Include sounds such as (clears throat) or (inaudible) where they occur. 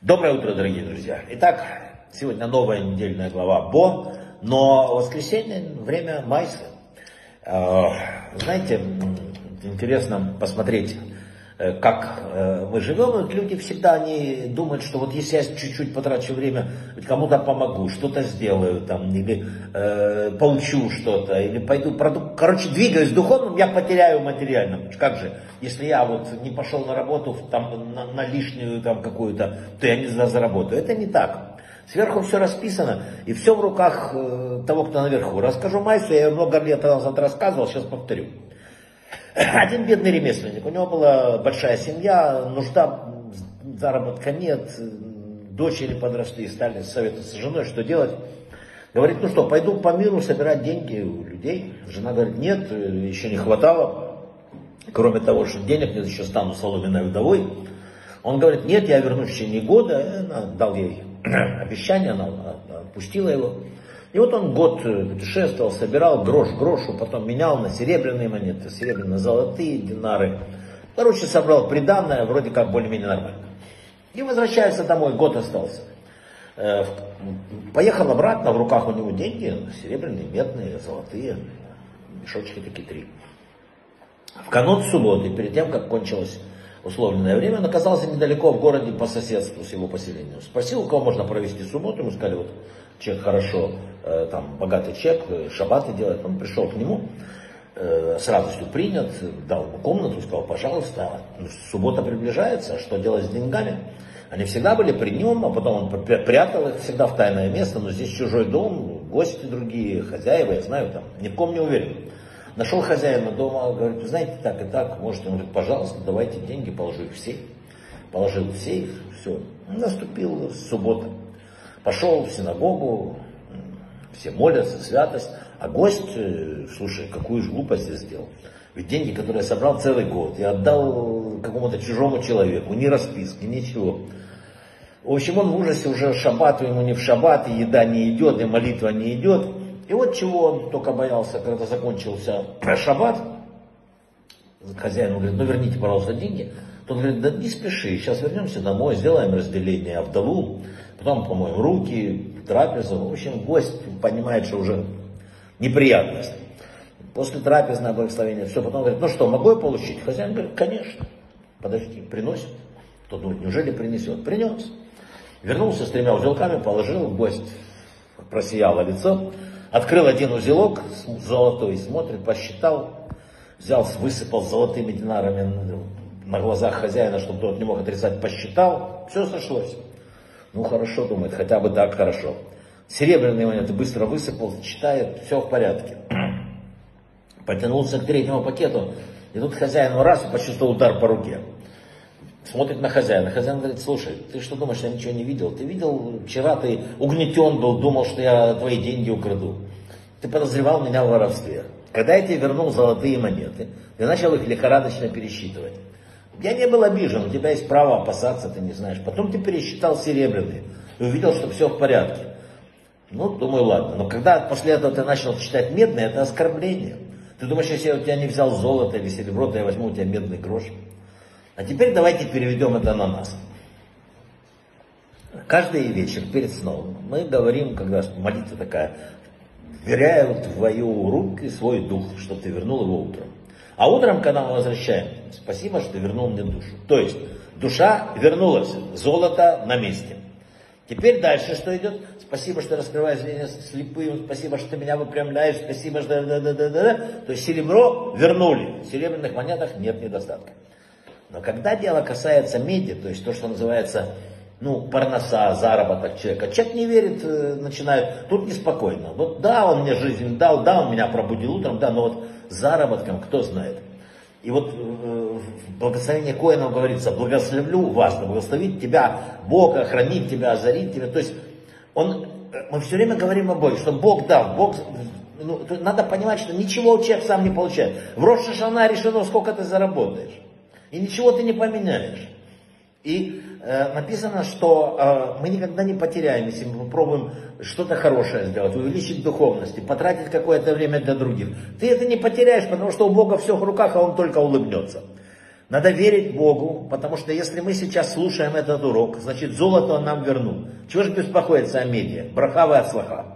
Доброе утро, дорогие друзья. Итак, сегодня новая недельная глава Бо, но воскресенье время майса. Э, знаете, интересно посмотреть как э, мы живем, люди всегда они думают, что вот если я чуть-чуть потрачу время, кому-то помогу, что-то сделаю там, или э, получу что-то, или пойду, проду... короче, двигаюсь духовным, я потеряю материальным. Как же, если я вот не пошел на работу там, на, на лишнюю там какую-то, то я не заработаю. Это не так. Сверху все расписано, и все в руках э, того, кто наверху. Расскажу Майсу, я много лет назад рассказывал, сейчас повторю. (clears throat) Один бедный ремесленник, у него была большая семья, нужда, заработка нет, дочери подросли, стали советоваться с женой, что делать. Говорит, ну что, пойду по миру собирать деньги у людей. Жена говорит, нет, еще не хватало. Кроме того, что денег нет, еще стану соломенной вдовой. Он говорит, нет, я вернусь в течение года. Она дал ей (clears throat) обещание, она отпустила его. И вот он год э, путешествовал, собирал грош грошу, потом менял на серебряные монеты, серебряные золотые динары. Короче, собрал приданное, вроде как более-менее нормально. И возвращается домой, год остался. Э, поехал обратно, в руках у него деньги, серебряные, медные, золотые, мешочки такие три. В канун субботы, перед тем, как кончилось условленное время, он оказался недалеко в городе по соседству с его поселением. Спросил, у кого можно провести субботу, ему сказали, вот человек хорошо, э, там, богатый человек, э, шабаты делает, он пришел к нему, э, с радостью принят, дал ему комнату, сказал, пожалуйста, суббота приближается, а что делать с деньгами? Они всегда были при нем, а потом он прятал их всегда в тайное место, но здесь чужой дом, гости другие, хозяева, я знаю, там, ни в ком не уверен. Нашел хозяина дома, говорит, знаете, так и так, может, он говорит, пожалуйста, давайте деньги, положу их в сейф. Положил в сейф, все. Наступила суббота. Пошел в синагогу, все молятся, святость, а гость, э, слушай, какую же глупость я сделал. Ведь деньги, которые я собрал целый год, я отдал какому-то чужому человеку, ни расписки, ничего. В общем, он в ужасе уже шаббат ему не в шаббат, и еда не идет, и молитва не идет. И вот чего он только боялся, когда закончился шаббат, хозяин говорит, ну верните, пожалуйста, деньги. Тот говорит, да не спеши, сейчас вернемся домой, сделаем разделение вдову, потом помоем руки, трапезу. В общем, гость понимает, что уже неприятность. После трапезного благословения, все, потом говорит, ну что, могу я получить? Хозяин говорит, конечно. Подожди, приносит. Тот думает, неужели принесет? Принес. Вернулся с тремя узелками, положил, гость просияло лицо, открыл один узелок золотой, смотрит, посчитал, взял, высыпал золотыми динарами на глазах хозяина, чтобы тот не мог отрицать, посчитал, все сошлось. Ну хорошо, думает, хотя бы так хорошо. Серебряные монеты быстро высыпал, читает, все в порядке. (clears throat) Потянулся к третьему пакету, и тут хозяин раз почувствовал удар по руке. Смотрит на хозяина. Хозяин говорит, слушай, ты что думаешь, я ничего не видел? Ты видел, вчера ты угнетен был, думал, что я твои деньги украду. Ты подозревал меня в воровстве. Когда я тебе вернул золотые монеты, ты начал их лихорадочно пересчитывать. Я не был обижен, у тебя есть право опасаться, ты не знаешь. Потом ты пересчитал серебряные и увидел, что все в порядке. Ну, думаю, ладно. Но когда после этого ты начал читать медные, это оскорбление. Ты думаешь, если я у тебя не взял золото или серебро, то я возьму у тебя медный грош. А теперь давайте переведем это на нас. Каждый вечер перед сном мы говорим, когда молитва такая, вверяю в твою руки свой дух, чтобы ты вернул его утром. А утром, когда мы возвращаем, спасибо, что ты вернул мне душу. То есть, душа вернулась, золото на месте. Теперь дальше что идет? Спасибо, что раскрываешь зрение слепым, спасибо, что ты меня выпрямляешь, спасибо, что... Да, да, да, да, да. То есть серебро вернули, в серебряных монетах нет недостатка. Но когда дело касается меди, то есть то, что называется ну, парноса, заработок человека. Человек не верит, э, начинает, тут неспокойно. Вот да, он мне жизнь дал, да, он меня пробудил утром, да, но вот заработком кто знает. И вот э, в благословении Коина говорится, благословлю вас, благословить тебя, Бог охранит тебя, озарит тебя. То есть он, э, мы все время говорим о Боге, что Бог дал, Бог, ну, надо понимать, что ничего человек сам не получает. В Рошашана решено, сколько ты заработаешь. И ничего ты не поменяешь. И э, написано, что э, мы никогда не потеряем, если мы попробуем что-то хорошее сделать, увеличить духовность, потратить какое-то время для других. Ты это не потеряешь, потому что у Бога все в руках, а Он только улыбнется. Надо верить Богу, потому что если мы сейчас слушаем этот урок, значит золото он нам вернул. Чего же беспокоиться о медиа? Брахава от слаха.